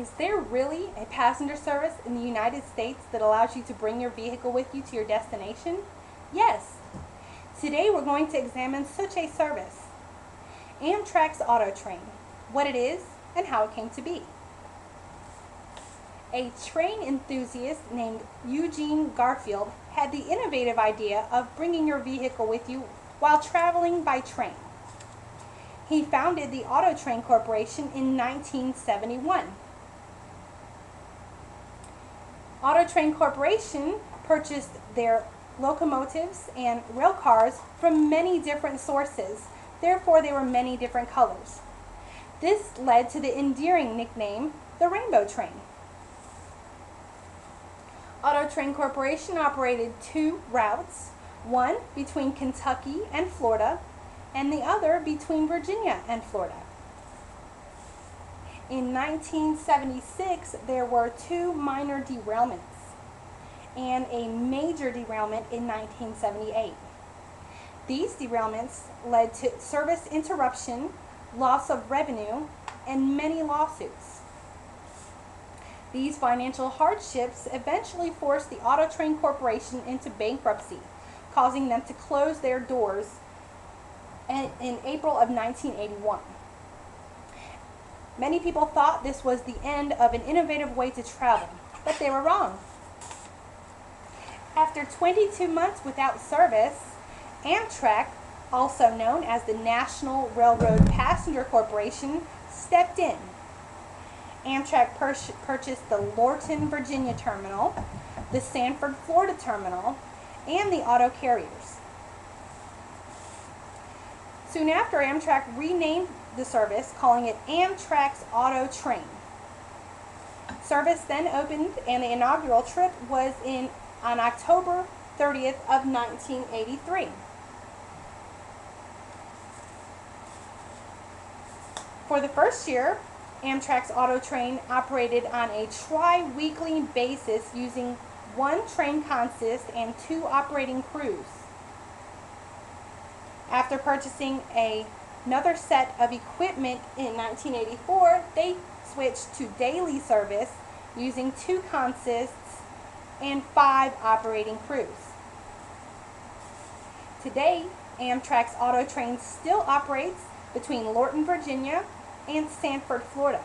Is there really a passenger service in the United States that allows you to bring your vehicle with you to your destination? Yes. Today we're going to examine such a service. Amtrak's Auto Train, what it is and how it came to be. A train enthusiast named Eugene Garfield had the innovative idea of bringing your vehicle with you while traveling by train. He founded the Auto Train Corporation in 1971. Auto Train Corporation purchased their locomotives and rail cars from many different sources. Therefore, they were many different colors. This led to the endearing nickname, the Rainbow Train. Auto Train Corporation operated two routes, one between Kentucky and Florida, and the other between Virginia and Florida. In 1976, there were two minor derailments and a major derailment in 1978. These derailments led to service interruption, loss of revenue, and many lawsuits. These financial hardships eventually forced the Auto Train Corporation into bankruptcy, causing them to close their doors in April of 1981. Many people thought this was the end of an innovative way to travel, but they were wrong. After 22 months without service, Amtrak, also known as the National Railroad Passenger Corporation, stepped in Amtrak pur purchased the Lorton, Virginia terminal, the Sanford, Florida terminal, and the auto carriers. Soon after, Amtrak renamed the service, calling it Amtrak's Auto Train. Service then opened, and the inaugural trip was in on October 30th of 1983. For the first year, Amtrak's Auto Train operated on a tri-weekly basis using one train consist and two operating crews. After purchasing a, another set of equipment in 1984, they switched to daily service using two consists and five operating crews. Today, Amtrak's Auto Train still operates between Lorton, Virginia and Sanford, Florida.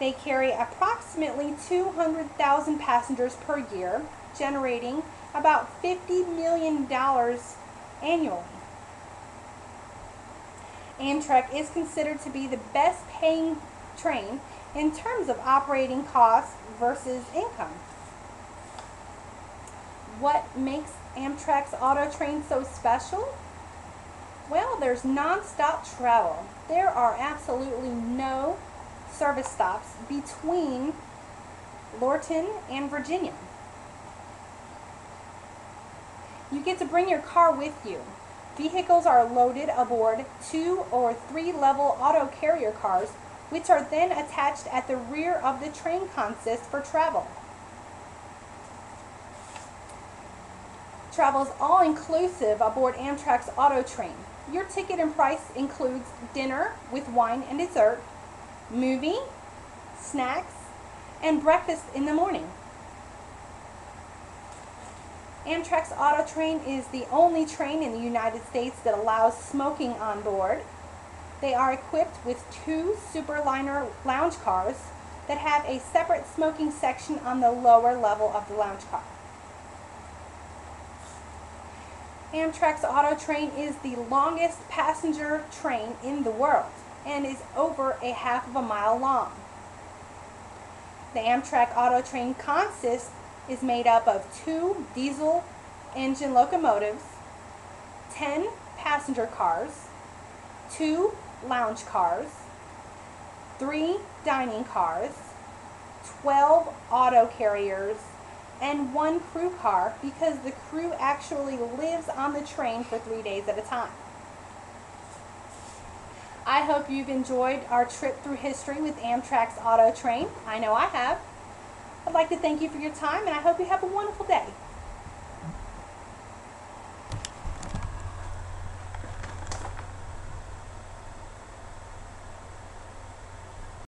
They carry approximately 200,000 passengers per year, generating about $50 million annually. Amtrak is considered to be the best paying train in terms of operating costs versus income. What makes Amtrak's auto train so special? Well, there's non-stop travel. There are absolutely no service stops between Lorton and Virginia. You get to bring your car with you. Vehicles are loaded aboard two or three level auto carrier cars, which are then attached at the rear of the train consist for travel. Travel is all inclusive aboard Amtrak's Auto Train. Your ticket and price includes dinner with wine and dessert, movie, snacks, and breakfast in the morning. Amtrak's Auto Train is the only train in the United States that allows smoking on board. They are equipped with two Superliner lounge cars that have a separate smoking section on the lower level of the lounge car. Amtrak's Auto Train is the longest passenger train in the world and is over a half of a mile long. The Amtrak Auto Train consist is made up of two diesel engine locomotives, 10 passenger cars, two lounge cars, three dining cars, 12 auto carriers, and one crew car because the crew actually lives on the train for three days at a time. I hope you've enjoyed our trip through history with Amtrak's Auto Train. I know I have. I'd like to thank you for your time and I hope you have a wonderful day.